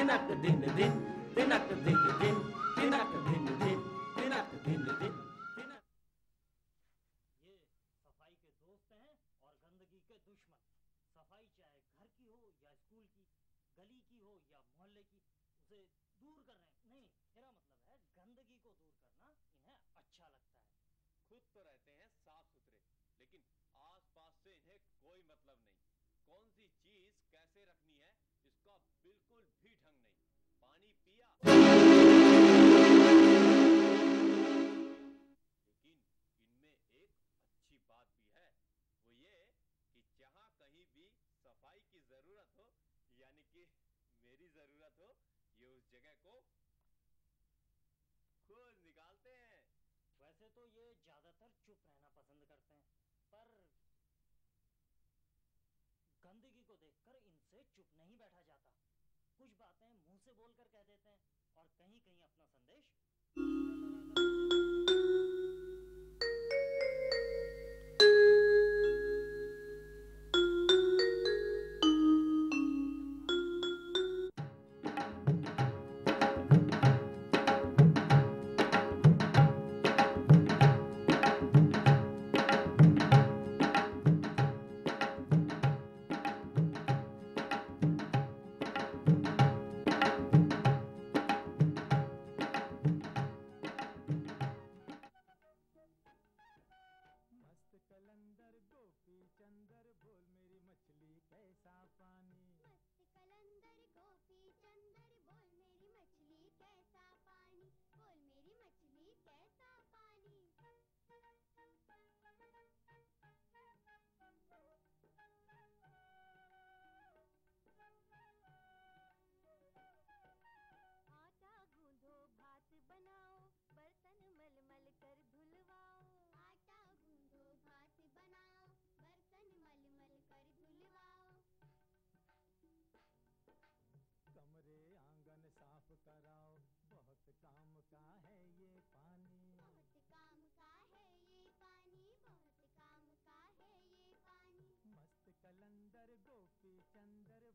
दिनक दिन दिन दिनक दिन दिन दिनक दिन दिन दिनक दिन दिन ये सफ़ाई के दोस्त हैं और गंदगी के दुश्मन सफ़ाई चाहे घर की हो या स्कूल की गली की हो या मोहल्ले की उसे दूर कर रहे हैं नहीं मेरा मतलब है गंदगी को दूर करना इन्हें अच्छा लगता है खुद तो रहते हैं साफ़ सुथरे लेकिन आसपास से इन्हें कोई मतलब नहीं कौन सी सफ़ाई की ज़रूरत हो, यानी कि मेरी ज़रूरत हो, ये उस जगह को खोज निकालते हैं। वैसे तो ये ज़्यादातर चुप रहना पसंद करते हैं, पर गंदगी को देखकर इनसे चुप नहीं बैठा जाता। कुछ बातें मुँह से बोलकर कह देते हैं और कहीं कहीं अपना संदेश साफ़ कराओ बहुत काम का है ये पानी। बहुत काम का है ये पानी बहुत काम का है ये पानी। मस्त कलंदर गोपी चंदर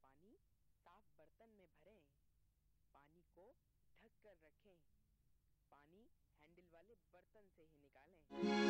पानी साफ़ बर्तन में भरें। पानी को ढक कर रखें। पानी हैंडल वाले बर्तन से ही निकालें।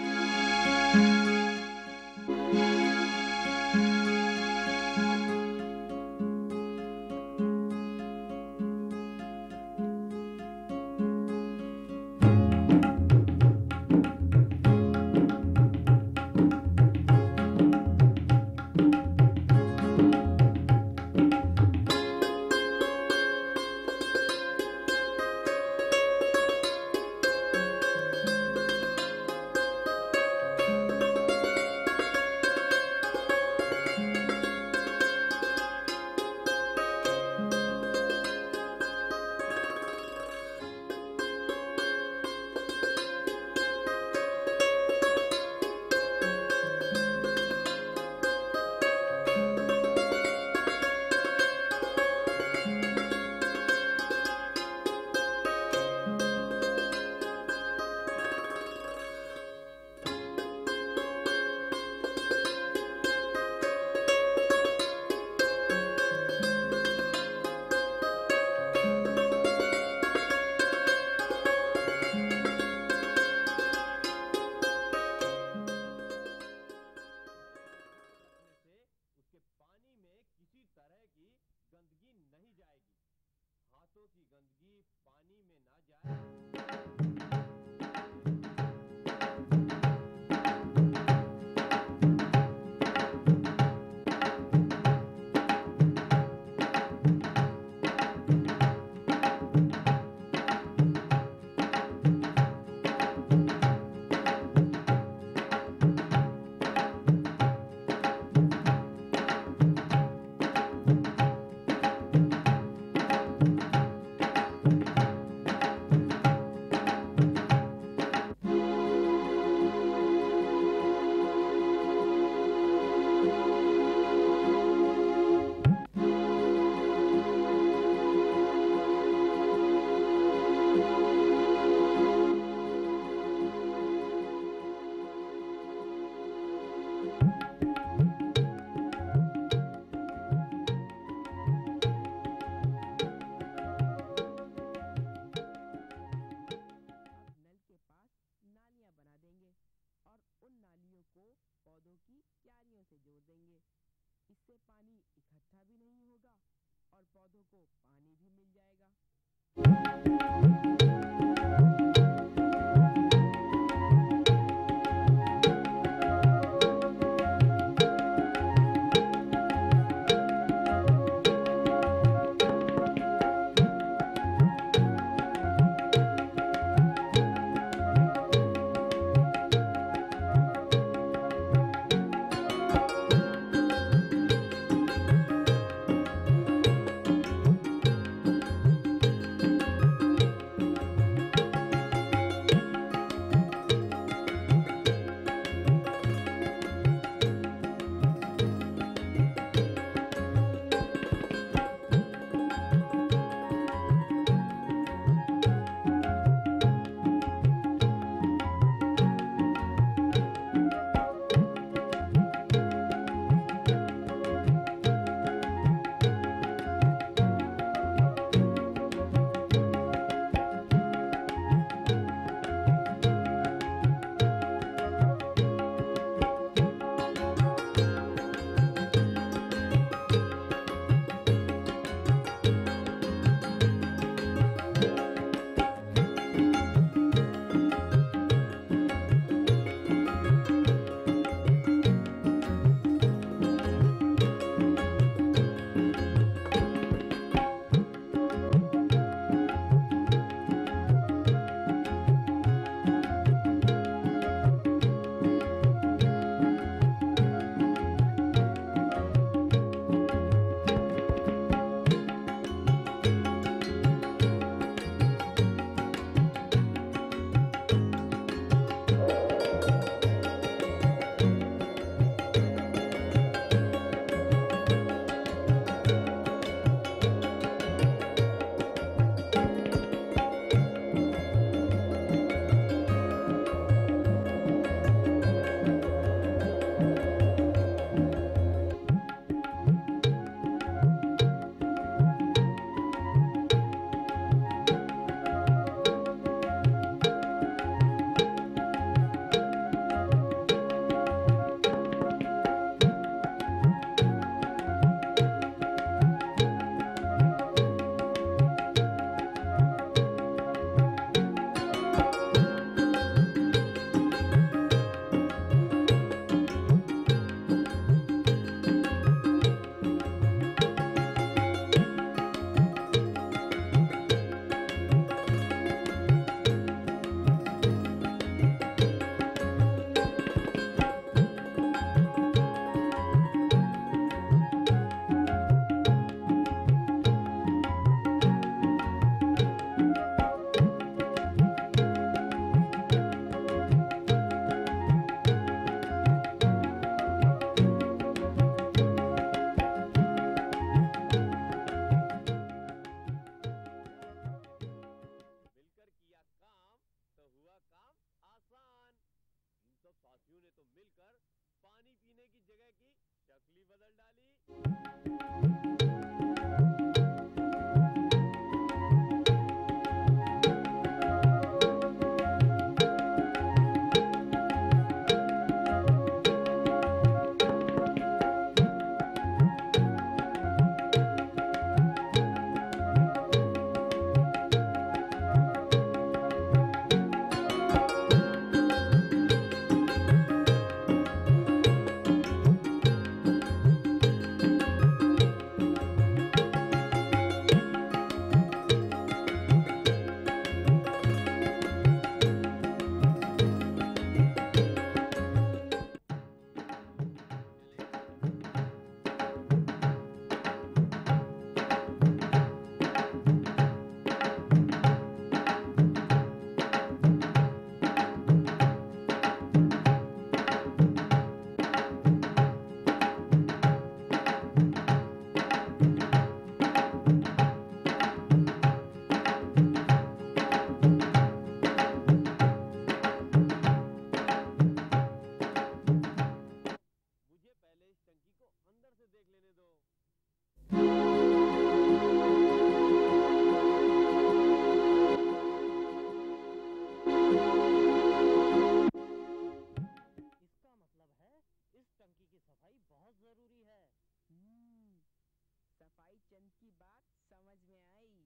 सफ़ाई चंद की बात समझ में आई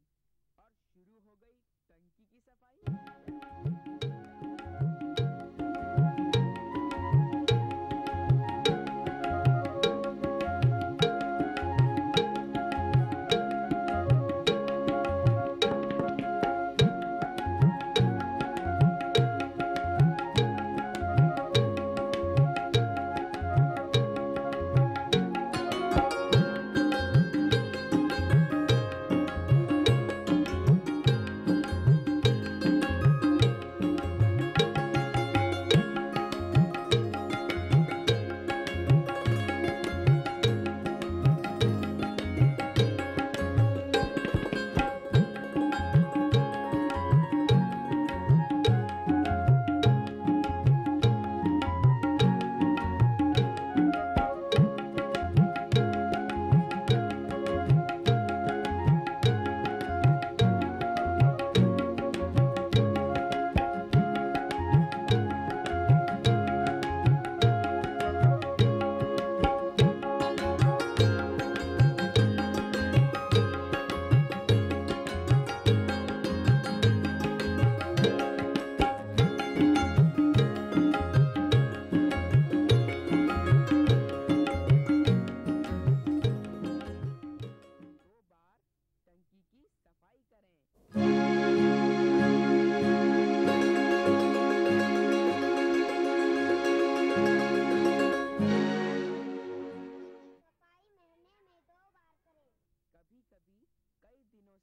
और शुरू हो गई टंकी की सफ़ाई।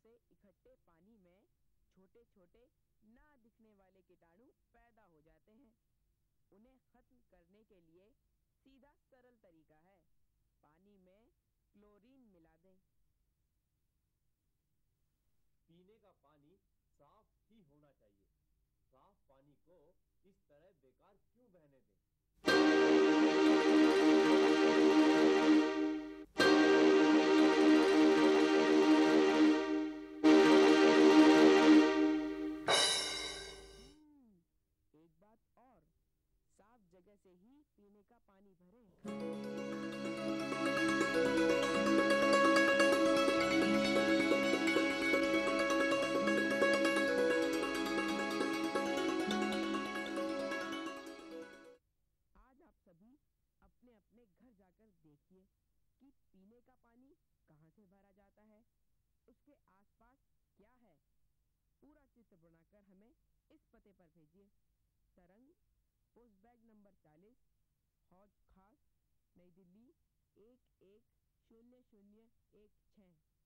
से इकट्ठे पानी में छोटे छोटे ना दिखने वाले कीटाणु पैदा हो जाते हैं। उन्हें खत्म करने के लिए सीधा सरल तरीका है। पानी में क्लोरीन मिला दें। पीने का पानी साफ़ ही होना चाहिए। साफ़ पानी को इस तरह बेकार क्यों बहने दें? चित्र बनाकर हमें इस पते पर भेजिए। तरंग पोस्ट बैग नंबर 40 हौज खास नई दिल्ली एक एक शून्य शून्य एक छः।